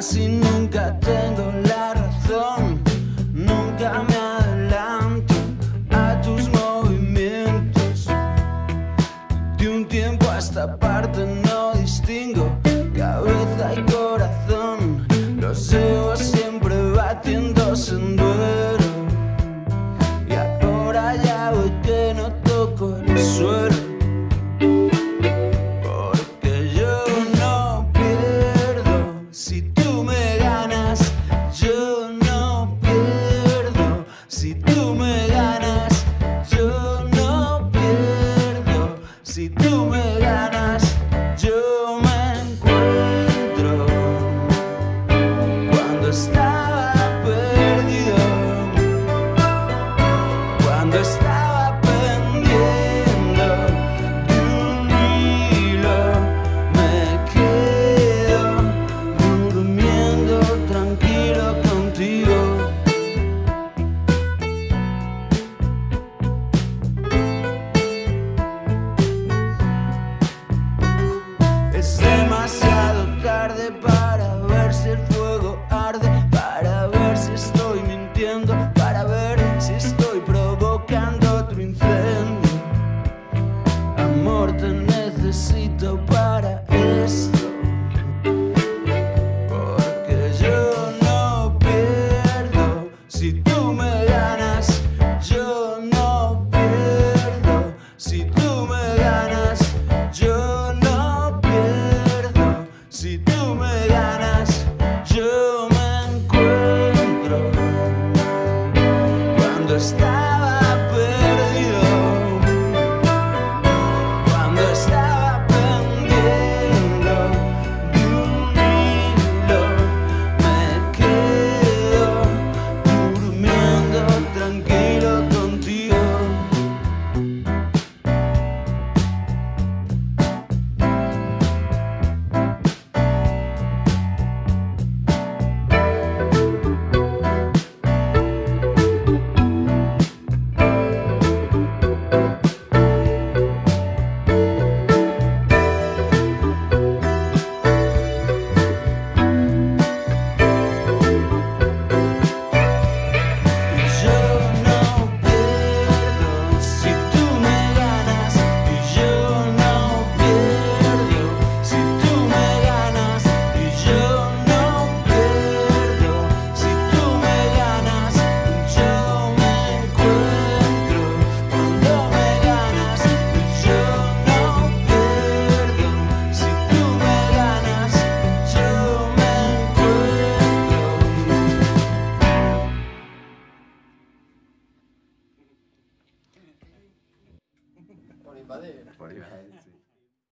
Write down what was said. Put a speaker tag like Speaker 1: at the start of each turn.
Speaker 1: Casi nunca tengo la razón, nunca me adelanto a tus movimientos. De un tiempo a esta parte no distingo cabeza y corazón, los llevo siempre batiéndose en duelo. Y ahora ya voy que no toco el suelo. Tú me ganas. Para ver si el fuego arde, para ver si estoy mintiendo, para ver si estoy provocando otro incendio. Amor, te necesito para esto. Si
Speaker 2: Por invadir.
Speaker 3: Por sí.